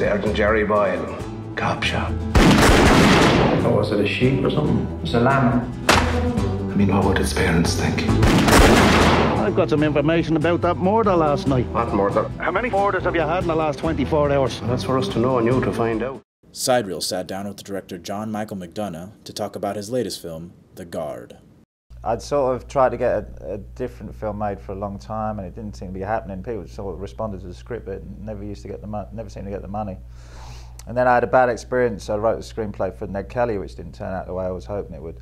Sergeant Gerry Boyle, cop shop. Oh, was it a sheep or something? It's a lamb. I mean, what would his parents think? I've got some information about that murder last night. What murder? How many murders have you had in the last 24 hours? That's for us to know and you to find out. Sidereel sat down with the director John Michael McDonagh to talk about his latest film, The Guard. I'd sort of tried to get a, a, different film made for a long time, and it didn't seem to be happening. People sort of responded to the script, but never used to get the money, never seemed to get the money. And then I had a bad experience. I wrote a screenplay for Ned Kelly, which didn't turn out the way I was hoping it would.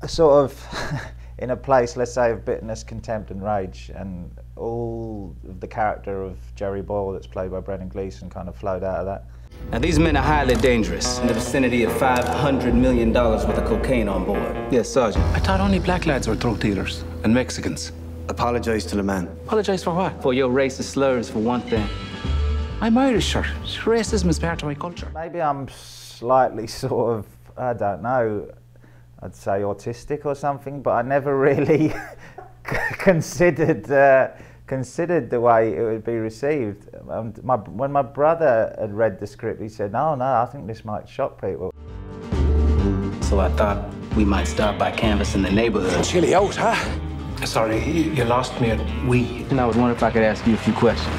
I sort of, in a place, let's say, of bitterness, contempt, and rage, and all of the character of Gerry Boyle, that's played by Brendan Gleeson, kind of flowed out of that. Now, these men are highly dangerous, in the vicinity of $500 million worth of cocaine on board. Yes, Sergeant. I thought only black lads were drug dealers and Mexicans. Apologize to the man. Apologize for what? For your racist slurs, for one thing. I'm Irish, sir. Racism is part of my culture. Maybe I'm slightly sort of, I don't know, I'd say autistic or something, but I never really considered uh, considered the way it would be received. Um, my, when my brother had read the script, he said, "No, no, I think this might shock people." So I thought we might start by canvassing the neighborhood. Chilly out, huh? Sorry, you lost me at we. And I was wondering if I could ask you a few questions.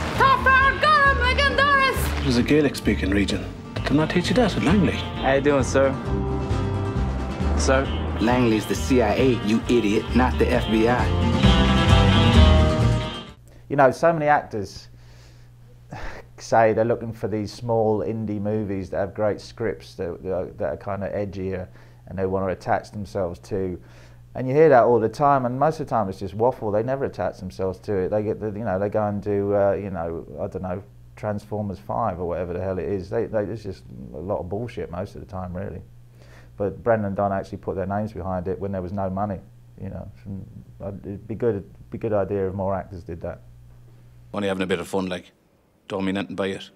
It was a Gaelic-speaking region. Did they not teach you that at Langley? How you doing, sir? Sir, Langley's the CIA, you idiot, not the FBI. You know, so many actors say they're looking for these small indie movies that have great scripts that, that are, that are kind of edgier and they want to attach themselves to. And you hear that all the time, and most of the time it's just waffle. They never attach themselves to it. They get, the, you know, they go and do, uh, you know, I don't know, Transformers 5 or whatever the hell it is. They, they, it's just a lot of bullshit most of the time, really. But Brendan and Don actually put their names behind it when there was no money. You know, it'd be good, it'd be a good idea if more actors did that. Only having a bit of fun, like. Don't mean nothing by it.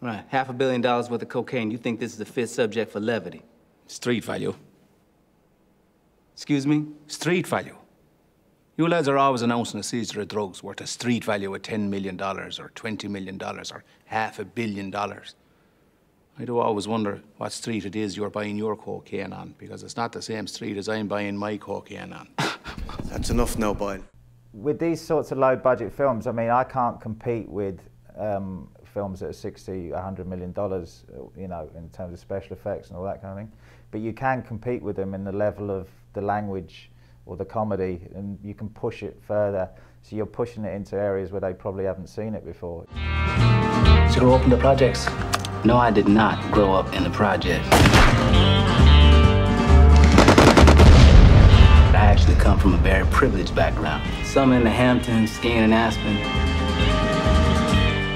Right, half a billion dollars worth of cocaine. You think this is a fit subject for levity? Street value. Excuse me? Street value. You lads are always announcing a seizure of drugs worth a street value of $10 million or $20 million or half a billion dollars. I do always wonder what street it is you're buying your cocaine on, because it's not the same street as I'm buying my cocaine on. That's enough now, Boyle. With these sorts of low budget films, I mean, I can't compete with um, films that are 60, 100 million dollars, you know, in terms of special effects and all that kind of thing. But you can compete with them in the level of the language or the comedy, and you can push it further. So you're pushing it into areas where they probably haven't seen it before. So you grow up in the projects? No, I did not grow up in the project. I actually come from a very privileged background. Some in the Hamptons, skiing in Aspen.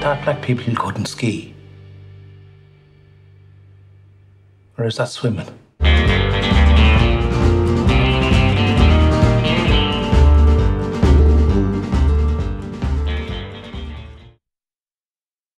Thought black people couldn't ski. Or is that swimming?